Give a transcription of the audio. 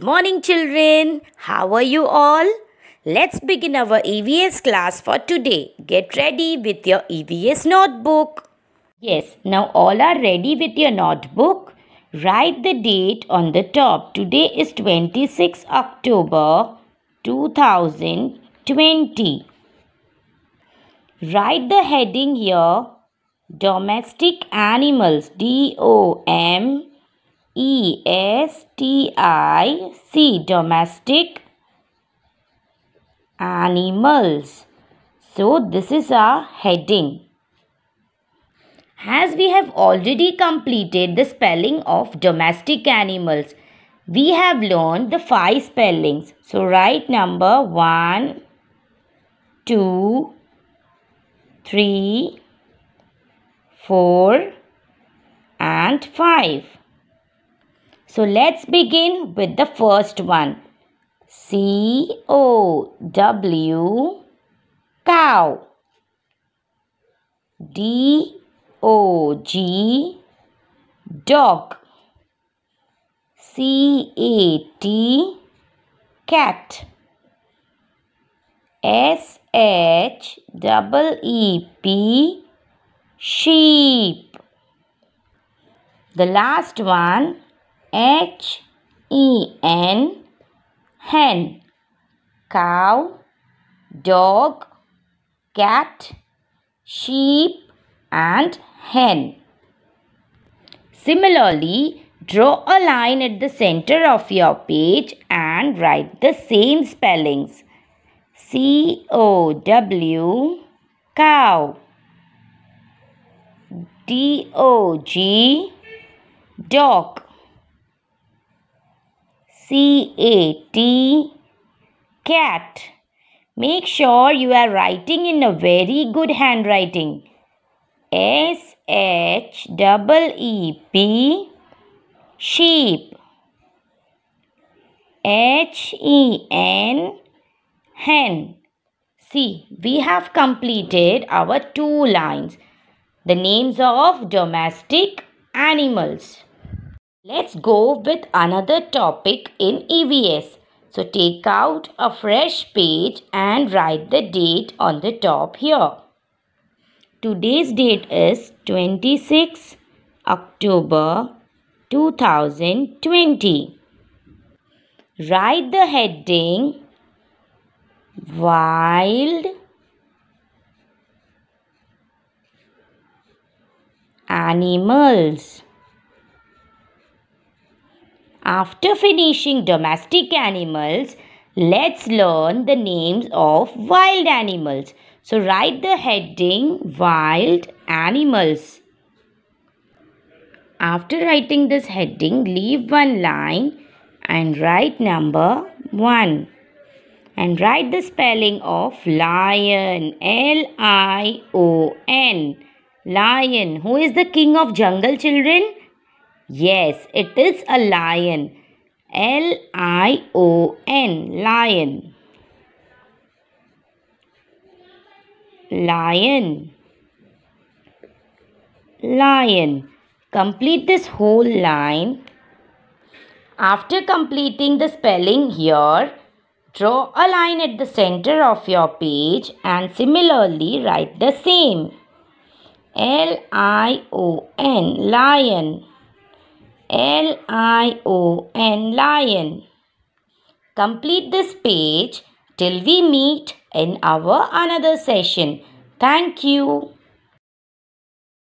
Good morning, children. How are you all? Let's begin our EVS class for today. Get ready with your EVS notebook. Yes, now all are ready with your notebook. Write the date on the top. Today is 26 October 2020. Write the heading here Domestic Animals D O M E S T I C domestic animals. So this is our heading. As we have already completed the spelling of domestic animals, we have learned the five spellings. So write number 1, 2, 3, 4 and 5. So let's begin with the first one. C O W cow. D O G dog. C A T cat. S H double E P sheep. The last one H E N hen cow dog cat sheep and hen. Similarly, draw a line at the center of your page and write the same spellings. C O W cow. D O G dog C A T cat. Make sure you are writing in a very good handwriting. S H double E P sheep. H E N hen. See, we have completed our two lines. The names of domestic animals. Let's go with another topic in EVS. So take out a fresh page and write the date on the top here. Today's date is 26 October 2020. Write the heading Wild Animals. After finishing domestic animals, let's learn the names of wild animals. So write the heading Wild Animals. After writing this heading, leave one line and write number 1. And write the spelling of lion. L-I-O-N. Lion. Who is the king of jungle children? Yes, it is a lion. L I O N. Lion. Lion. Lion. Complete this whole line. After completing the spelling here, draw a line at the center of your page and similarly write the same. L I O N. Lion. L I O N lion. Complete this page till we meet in our another session. Thank you.